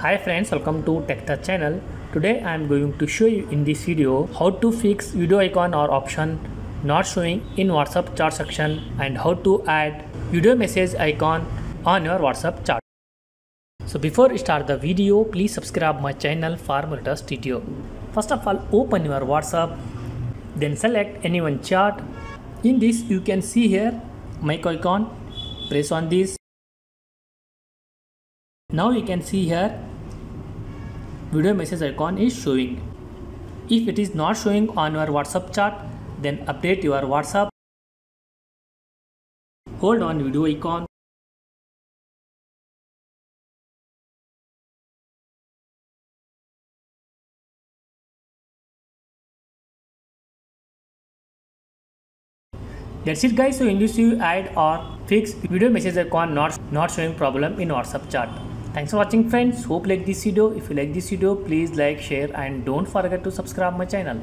Hi friends, welcome to TechTouch channel. Today I am going to show you in this video how to fix video icon or option not showing in WhatsApp chat section and how to add video message icon on your WhatsApp chat. So before start the video, please subscribe my channel for more video. First of all, open your WhatsApp, then select any one chat. In this, you can see here mic icon. Press on this. Now you can see here video message icon is showing. If it is not showing on your WhatsApp chat, then update your WhatsApp. Hold on video icon. That's it guys. So in this you add or fix video message icon not not showing problem in WhatsApp chat. Thanks for watching friends. Hope like this video. If you like this video, please like, share and don't forget to subscribe my channel.